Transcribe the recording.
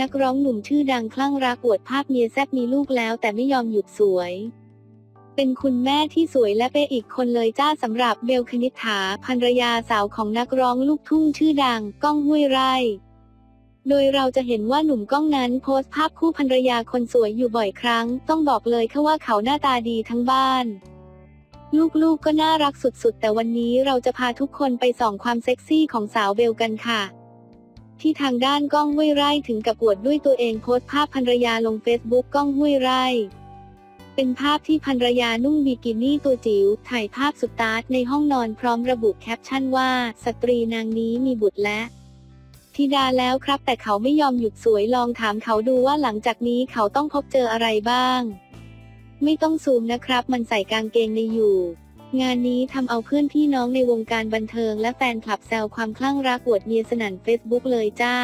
นักร้องหนุ่มชื่อดังคลั่งรักอวดภาพเมียแซบมีลูกแล้วแต่ไม่ยอมหยุดสวย เป็นคุณแม่ที่สวยและเป๊ะอีกคนเลยจ้าสำหรับเบลคณิษฐาภรรยาสาวของนักร้องลูกทุ่งชื่อดังก้องห้วยไร่ โดยเราจะเห็นว่าหนุ่มก้องนั้นโพสต์ภาพคู่ภรรยาคนสวยอยู่บ่อยครั้ง ต้องบอกเลยค่ะว่าเขาหน้าตาดีทั้งบ้านลูกๆกก็น่ารักสุดๆ แต่วันนี้เราจะพาทุกคนไปส่องความเซ็กซี่ของสาวเบลกันค่ะ ที่ทางด้านก้องห้วยไร่ถึงกับอวดด้วยตัวเองโพสต์ภาพภรรยาลงเฟซบุ๊กก้องห้วยไร่ เป็นภาพที่ภรรยานุ่งบิกินี่ตัวจิ๋วถ่ายภาพสุดอาร์ตในห้องนอนพร้อมระบุแคปชั่นว่า สตรีนางนี้มีบุตรและธิดาแล้วครับ แต่เขาไม่ยอมหยุดสวยลองถามเขาดูว่าหลังจากนี้เขาต้องพบเจออะไรบ้าง ไม่ต้องซูมนะครับ มันใส่กางเกงในอยู่ งานนี้ทำเอาเพื่อนพี่น้องในวงการบันเทิงและแฟนคลับแซวความคลั่งรักอวดเมียสนั่นเฟซบุ๊กเลยจ้า